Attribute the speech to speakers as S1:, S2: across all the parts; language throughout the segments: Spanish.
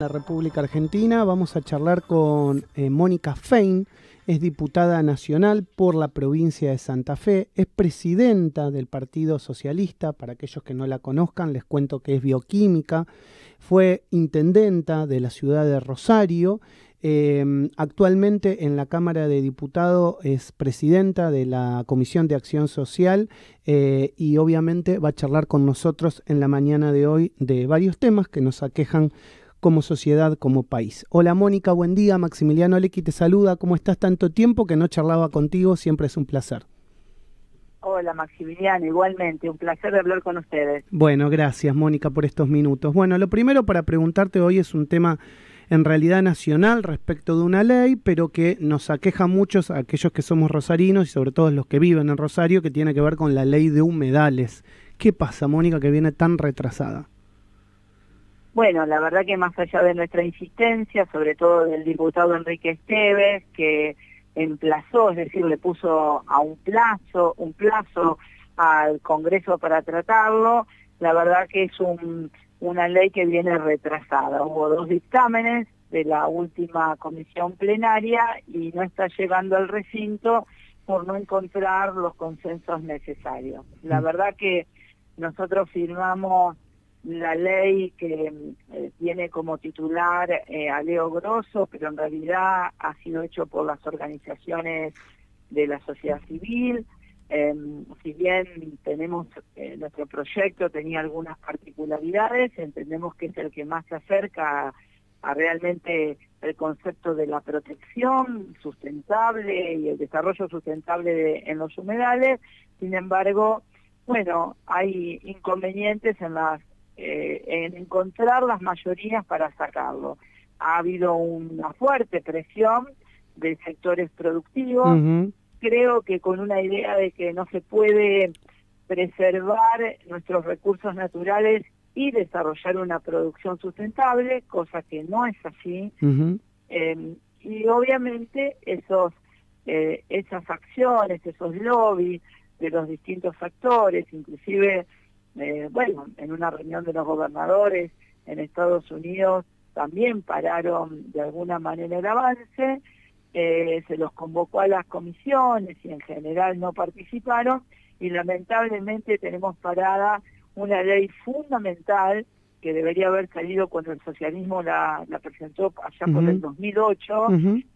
S1: la República Argentina. Vamos a charlar con eh, Mónica Fein, es diputada nacional por la provincia de Santa Fe, es presidenta del Partido Socialista, para aquellos que no la conozcan les cuento que es bioquímica, fue intendenta de la ciudad de Rosario, em, actualmente en la Cámara de Diputados es presidenta de la Comisión de Acción Social eh, y obviamente va a charlar con nosotros en la mañana de hoy de varios temas que nos aquejan como sociedad, como país. Hola Mónica, buen día. Maximiliano Lequi te saluda. ¿Cómo estás? Tanto tiempo que no charlaba contigo, siempre es un placer.
S2: Hola Maximiliano, igualmente, un placer de hablar con ustedes.
S1: Bueno, gracias Mónica por estos minutos. Bueno, lo primero para preguntarte hoy es un tema en realidad nacional respecto de una ley, pero que nos aqueja a muchos, a aquellos que somos rosarinos y sobre todo los que viven en Rosario, que tiene que ver con la ley de humedales. ¿Qué pasa, Mónica, que viene tan retrasada?
S2: Bueno, la verdad que más allá de nuestra insistencia, sobre todo del diputado Enrique Esteves, que emplazó, es decir, le puso a un plazo, un plazo al Congreso para tratarlo, la verdad que es una ley que viene retrasada. Hubo dos dictámenes de la última comisión plenaria y no está llegando al recinto por no encontrar los consensos necesarios. La mm. verdad que nosotros firmamos la ley que eh, tiene como titular eh, a Leo Grosso, pero en realidad ha sido hecho por las organizaciones de la sociedad civil. Em, si bien tenemos eh, nuestro proyecto tenía algunas particularidades, entendemos que es el que más se acerca a, realmente el concepto de la protección sustentable y el desarrollo sustentable en los humedales. Sin embargo, bueno, hay inconvenientes en las eh, en encontrar las mayorías para sacarlo. Ha habido una fuerte presión de sectores productivos, creo que con una idea de que no se puede preservar nuestros recursos naturales y desarrollar una producción sustentable, cosa que no es así. Em, y obviamente esos, eh, esas acciones, esos lobbies de los distintos actores, inclusive eh, bueno, en una reunión de los gobernadores en Estados Unidos también pararon de alguna manera el avance, eh, se los convocó a las comisiones y en general no participaron y lamentablemente tenemos parada una ley fundamental que debería haber salido cuando el socialismo la, presentó allá por el 2008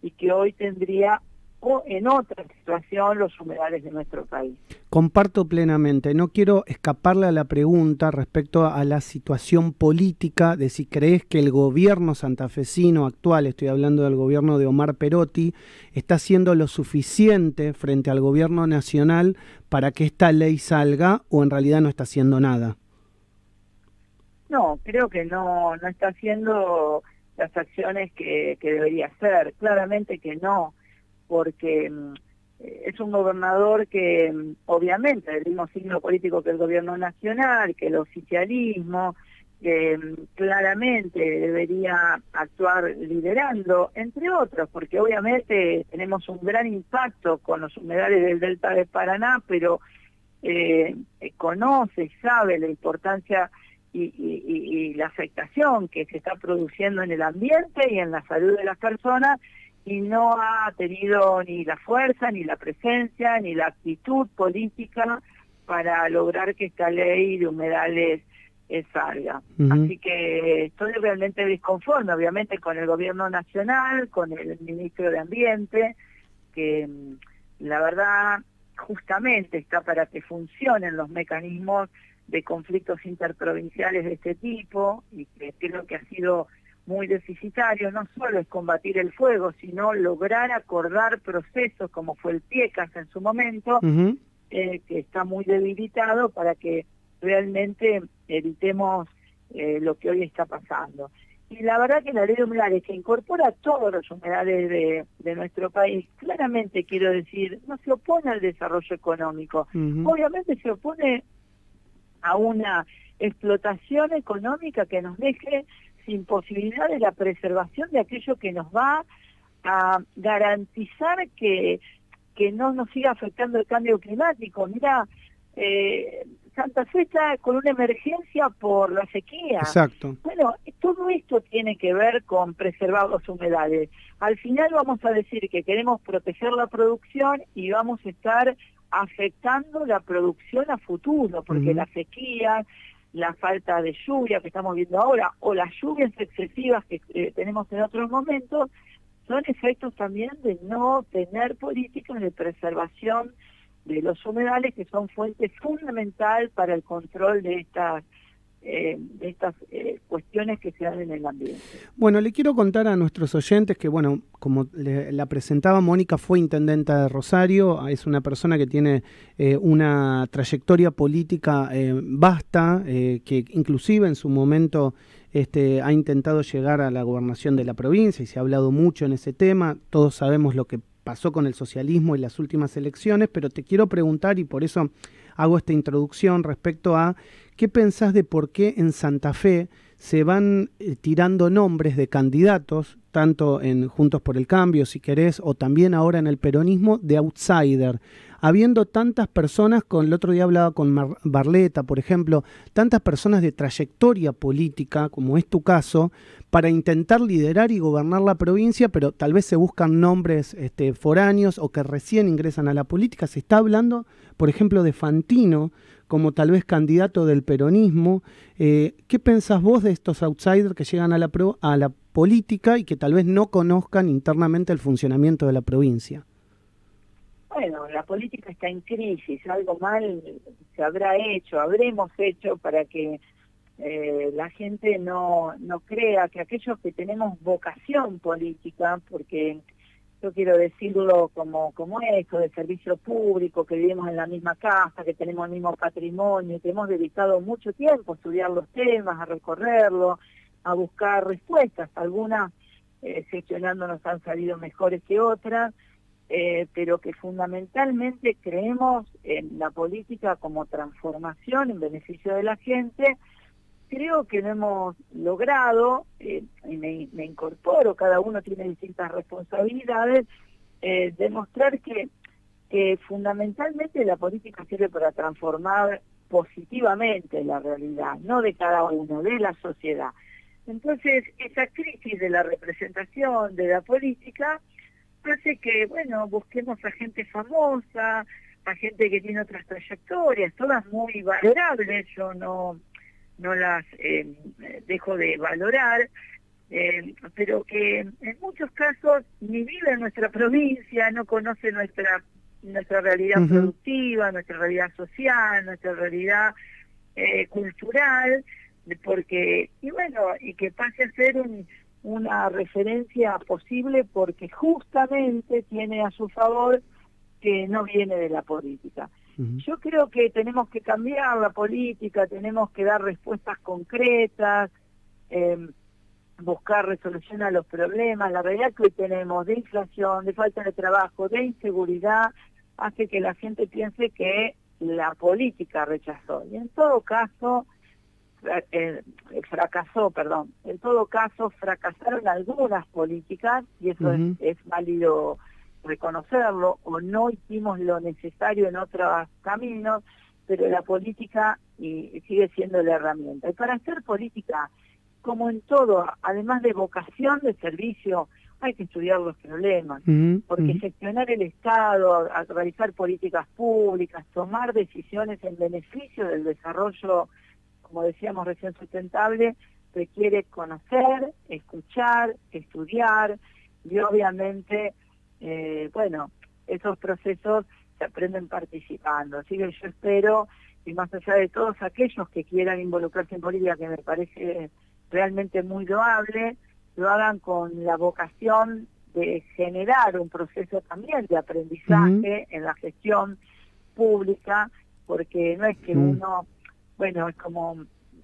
S2: y que hoy tendría o en otra situación los humedales de nuestro país.
S1: Comparto plenamente. No quiero escaparle a la pregunta respecto a la situación política de si crees que el gobierno santafesino actual, estoy hablando del gobierno de Omar Perotti, está haciendo lo suficiente frente al gobierno nacional para que esta ley salga o en realidad no está haciendo nada.
S2: No, creo que no, no está haciendo las acciones que, que debería hacer. Claramente que no porque mm, es un gobernador que obviamente el mismo signo político que el gobierno nacional, que el oficialismo, que claramente debería actuar liderando, entre otros, porque obviamente tenemos un gran impacto con los humedales del Delta de Paraná, pero eh, conoce sabe la importancia y la afectación que se está produciendo en el ambiente y en la salud de las personas y no ha tenido ni la fuerza, ni la presencia, ni la actitud política para lograr que esta ley de humedales eh, salga. Así que estoy realmente disconforme, obviamente, con el gobierno nacional, con el ministro de Ambiente, que mm, la verdad justamente está para que funcionen los mecanismos de conflictos interprovinciales de este tipo y que creo que ha sido muy deficitario, no solo es combatir el fuego, sino lograr acordar procesos como fue el PIECAS en su momento, eh, que está muy debilitado para que realmente evitemos eh, lo que hoy está pasando. Y la verdad que la ley de humedales, que incorpora todos los humedales de, de, nuestro país, claramente quiero decir, no se opone al desarrollo económico, obviamente se opone a una explotación económica que nos deje sin posibilidad de la preservación de aquello que nos va a garantizar que, que no nos siga afectando el cambio climático. Mira, eh, Santa Fe está con una emergencia por la sequía.
S1: Exacto.
S2: Bueno, todo esto tiene que ver con preservar los humedales. Al final vamos a decir que queremos proteger la producción y vamos a estar afectando la producción a futuro, porque la sequía, la falta de lluvia que estamos viendo ahora o las lluvias excesivas que eh, tenemos en otros momentos son efectos también de no tener políticas de preservación de los humedales que son fuente fundamental para el control de estas eh, estas eh, cuestiones que se dan en el ambiente.
S1: Bueno, le quiero contar a nuestros oyentes que, bueno, como la presentaba, Mónica fue intendenta de Rosario, es una persona que tiene eh, una trayectoria política vasta, que inclusive en su momento este, ha intentado llegar a la gobernación de la provincia y se ha hablado mucho en ese tema, todos sabemos lo que pasó con el socialismo en las últimas elecciones, pero te quiero preguntar, y por eso hago esta introducción respecto a qué pensás de por qué en Santa Fe se van eh, tirando nombres de candidatos, tanto en Juntos por el Cambio, si querés, o también ahora en el peronismo, de outsider habiendo tantas personas, con el otro día hablaba con Barleta, por ejemplo, tantas personas de trayectoria política, como es tu caso, para intentar liderar y gobernar la provincia, pero tal vez se buscan nombres este, foráneos o que recién ingresan a la política. Se está hablando, por ejemplo, de Fantino como tal vez candidato del peronismo. Eh, ¿Qué pensás vos de estos outsiders que llegan a la, a la política y que tal vez no conozcan internamente el funcionamiento de la provincia?
S2: bueno, la política está en crisis, algo mal se habrá hecho, habremos hecho para que eh, la gente no, no crea que aquellos que tenemos vocación política, porque yo quiero decirlo como, como esto, de servicio público, que vivimos en la misma casa, que tenemos el mismo patrimonio, que hemos dedicado mucho tiempo a estudiar los temas, a recorrerlo, a buscar respuestas. Algunas eh, gestionando han salido mejores que otras, eh, pero que fundamentalmente creemos en la política como transformación en beneficio de la gente, creo que lo hemos logrado, eh, y me, incorporo, cada uno tiene distintas responsabilidades, eh, demostrar que, que fundamentalmente la política sirve para transformar positivamente la realidad, no de cada uno, de la sociedad. Entonces, esa crisis de la representación de la política hace que, bueno, busquemos a gente famosa, a gente que tiene otras trayectorias, todas muy valorables, yo no, no las eh, dejo de valorar, eh, pero que en muchos casos ni vive en nuestra provincia, no conoce nuestra nuestra realidad productiva, nuestra realidad social, nuestra realidad eh, cultural, porque, y bueno, y que pase a ser un, una referencia posible porque justamente tiene a su favor que no viene de la política. Yo creo que tenemos que cambiar la política, tenemos que dar respuestas concretas, em, buscar resolución a los problemas. La realidad que hoy tenemos de inflación, de falta de trabajo, de inseguridad, hace que la gente piense que la política rechazó. Y en todo caso, eh, fracasó, perdón. En todo caso, fracasaron algunas políticas y eso es, válido reconocerlo, o no hicimos lo necesario en otros caminos, pero la política y, sigue siendo la herramienta. Y para hacer política, como en todo, además de vocación de servicio, hay que estudiar los problemas, porque gestionar el Estado, realizar políticas públicas, tomar decisiones en beneficio del desarrollo como decíamos recién, sustentable, requiere conocer, escuchar, estudiar y obviamente, eh, bueno, esos procesos se aprenden participando. Así que yo espero, y más allá de todos aquellos que quieran involucrarse en política, que me parece realmente muy loable, lo hagan con la vocación de generar un proceso también de aprendizaje en la gestión pública, porque no es que uno bueno, es como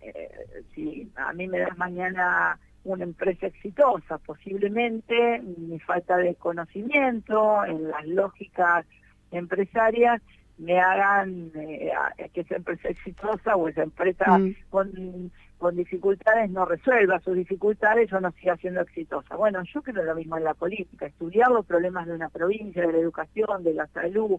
S2: eh, si a mí me das mañana una empresa exitosa, posiblemente mi falta de conocimiento en las lógicas empresarias me hagan eh, que esa empresa exitosa o esa empresa mm. con, con dificultades no resuelva sus dificultades o no siga siendo exitosa. Bueno, yo creo lo mismo en la política, estudiar los problemas de una provincia, de la educación, de la salud,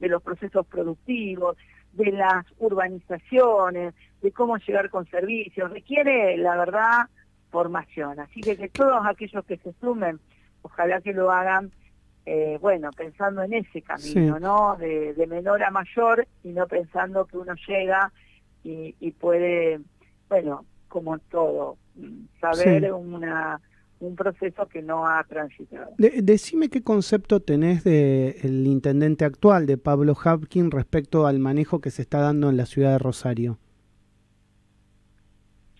S2: de los procesos productivos, de las urbanizaciones, de cómo llegar con servicios, requiere, la verdad, formación. Así que que todos aquellos que se sumen, ojalá que lo hagan, eh, bueno, pensando en ese camino, ¿no? De, menor a mayor y no pensando que uno llega y, puede, bueno, como todo, saber una un proceso que no ha transitado.
S1: decime qué concepto tenés del intendente actual, de Pablo Hapkin, respecto al manejo que se está dando en la ciudad de Rosario.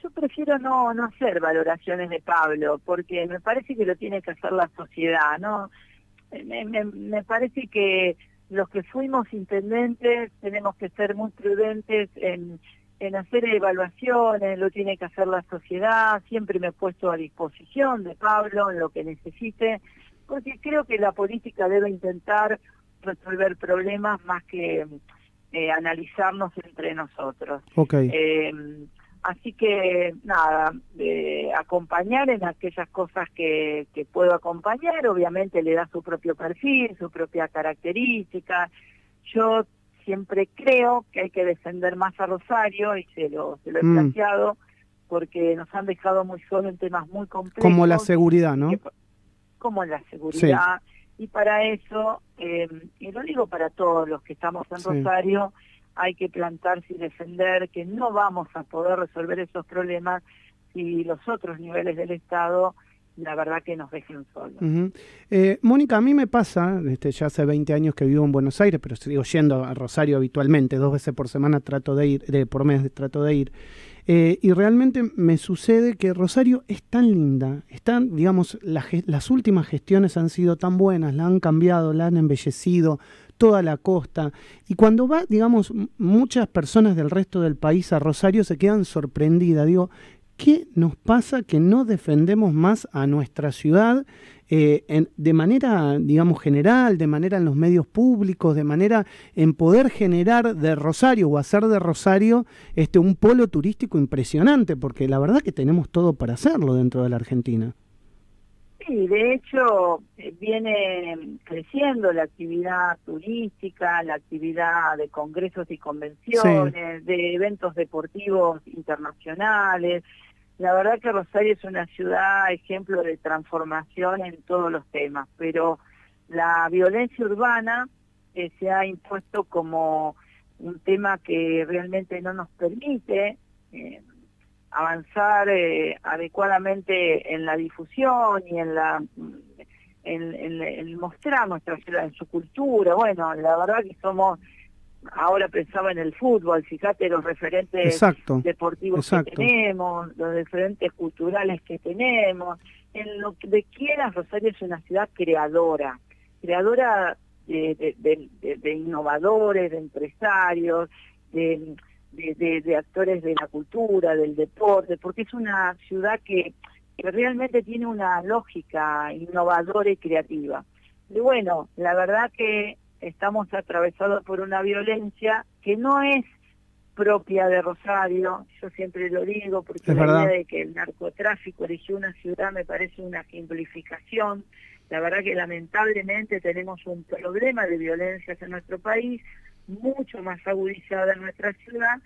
S2: Yo prefiero no, no hacer valoraciones de Pablo, porque me parece que lo tiene que hacer la sociedad, ¿no? Me, me parece que los que fuimos intendentes tenemos que ser muy prudentes en en hacer evaluaciones, lo tiene que hacer la sociedad, siempre me he puesto a disposición de Pablo en lo que necesite, porque creo que la política debe intentar resolver problemas más que eh, analizarnos entre nosotros. Eh, así que nada, acompañar en aquellas cosas que, que puedo acompañar, obviamente le da su propio perfil, su propia característica. Yo siempre creo que hay que defender más a Rosario y se lo, se lo he mm. planteado porque nos han dejado muy solo en temas muy complejos.
S1: Como la seguridad, ¿no?
S2: como la seguridad. Y para eso, eh, y lo digo para todos los que estamos en Rosario, hay que plantarse y defender que no vamos a poder resolver esos problemas si los otros niveles del Estado la verdad que nos dejen solos.
S1: Eh, Mónica, a mí me pasa, este, ya hace 20 años que vivo en Buenos Aires, pero sigo yendo a Rosario habitualmente, dos veces por semana trato de ir, de, por mes trato de ir, eh, y realmente me sucede que Rosario es tan linda, están, digamos, las últimas gestiones han sido tan buenas, la han cambiado, la han embellecido, toda la costa. Y cuando va, digamos, muchas personas del resto del país a Rosario se quedan sorprendidas. Digo, ¿Qué nos pasa que no defendemos más a nuestra ciudad eh, de manera, digamos, general, de manera en los medios públicos, de manera en poder generar de Rosario o hacer de Rosario este, un polo turístico impresionante? Porque la verdad que tenemos todo para hacerlo dentro de la Argentina.
S2: Sí, de hecho viene creciendo la actividad turística, la actividad de congresos y convenciones, de eventos deportivos internacionales. La verdad que Rosario es una ciudad ejemplo de transformación en todos los temas, pero la violencia urbana eh, se ha impuesto como un tema que realmente no nos permite eh, avanzar eh, adecuadamente en la difusión y en la en, mostrar nuestra ciudad, en su cultura. Bueno, la verdad que somos, ahora pensaba en el fútbol, fíjate los referentes deportivos que tenemos, los referentes culturales que tenemos. En lo que quieras, Rosario es una ciudad creadora, creadora de, de innovadores, de empresarios, de de, actores de la cultura, del deporte, porque es una ciudad que, realmente tiene una lógica innovadora y creativa. Y bueno, la verdad que estamos atravesados por una violencia que no es propia de Rosario, yo siempre lo digo, porque la idea de que el narcotráfico eligió una ciudad me parece una simplificación. La verdad que lamentablemente tenemos un problema de violencias en nuestro país, mucho más agudizada en nuestra ciudad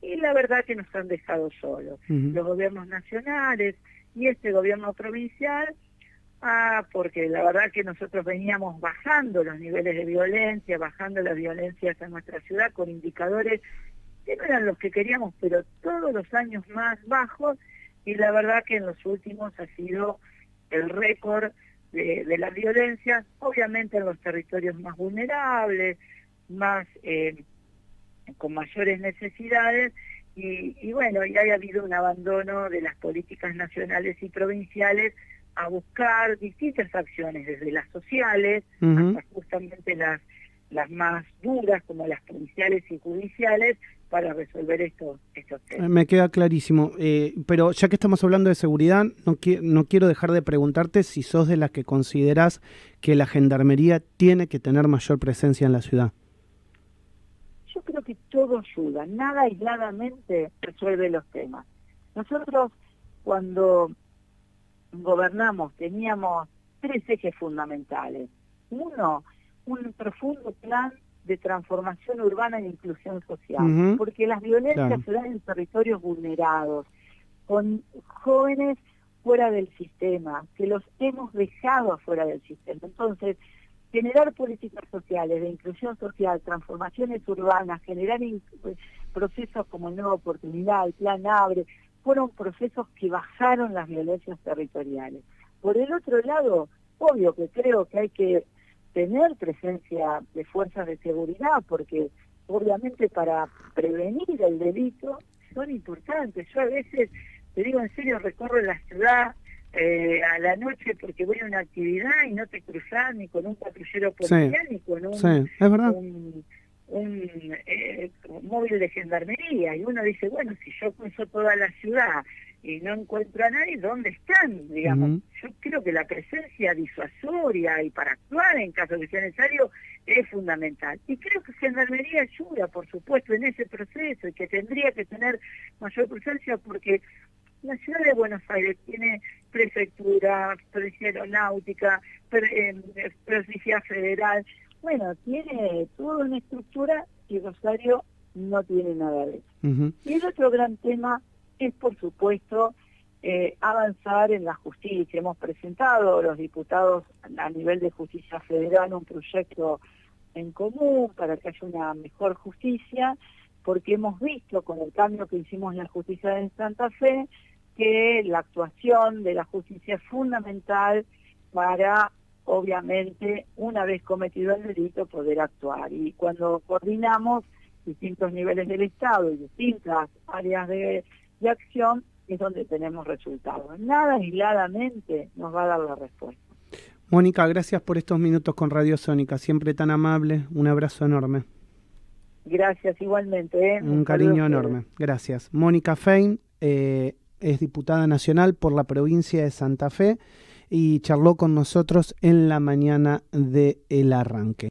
S2: y la verdad que nos han dejado solos. Los gobiernos nacionales y este gobierno provincial, ah, porque la verdad que nosotros veníamos bajando los niveles de violencia, bajando las violencias en nuestra ciudad con indicadores que no eran los que queríamos, pero todos los años más bajos y la verdad que en los últimos ha sido el récord de, de la violencia, obviamente en los territorios más vulnerables, más eh, con mayores necesidades y, bueno, y ha habido un abandono de las políticas nacionales y provinciales a buscar distintas acciones, desde las sociales hasta justamente las, las más duras como las provinciales y judiciales para resolver estos, estos temas.
S1: Me queda clarísimo, eh, pero ya que estamos hablando de seguridad, no, no quiero dejar de preguntarte si sos de las que consideras que la gendarmería tiene que tener mayor presencia en la ciudad
S2: yo creo que todo ayuda, nada aisladamente resuelve los temas. Nosotros cuando gobernamos teníamos tres ejes fundamentales. Uno, un profundo plan de transformación urbana e inclusión social, porque las violencias se dan en territorios vulnerados, con jóvenes fuera del sistema, que los hemos dejado afuera del sistema. Entonces, generar políticas sociales de inclusión social, transformaciones urbanas, generar pues, procesos como Nueva Oportunidad, el Plan Abre, fueron procesos que bajaron las violencias territoriales. Por el otro lado, obvio que creo que hay que tener presencia de fuerzas de seguridad, porque obviamente para prevenir el delito son importantes. Yo a veces, te digo en serio, recorro la ciudad eh, a la noche porque voy a una actividad y no te cruzas ni con un patrullero policial ni con un, eh, móvil de gendarmería. Y uno dice, bueno, si yo cruzo toda la ciudad y no encuentro a nadie, ¿dónde están? Digamos, yo creo que la presencia disuasoria y para actuar en caso de sea necesario es fundamental. Y creo que Gendarmería ayuda, por supuesto, en ese proceso y que tendría que tener mayor presencia porque la ciudad de Buenos Aires tiene prefectura, policía aeronáutica, eh, policía federal. Bueno, tiene toda una estructura y Rosario no tiene nada de eso. Y el otro gran tema es, por supuesto, eh, avanzar en la justicia. Hemos presentado los diputados a nivel de justicia federal un proyecto en común para que haya una mejor justicia, porque hemos visto con el cambio que hicimos en la justicia de Santa Fe, que la actuación de la justicia es fundamental para, obviamente, una vez cometido el delito, poder actuar. Y cuando coordinamos distintos niveles del Estado y distintas áreas de, acción, es donde tenemos resultados. Nada aisladamente nos va a dar la respuesta.
S1: Mónica, gracias por estos minutos con Radio Sónica, siempre tan amable. Un abrazo enorme.
S2: Gracias, igualmente.
S1: ¿eh? Un, cariño enorme. Gracias. Mónica Fein, eh, es diputada nacional por la provincia de Santa Fe y charló con nosotros en la mañana del el arranque.